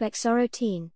Bexarotene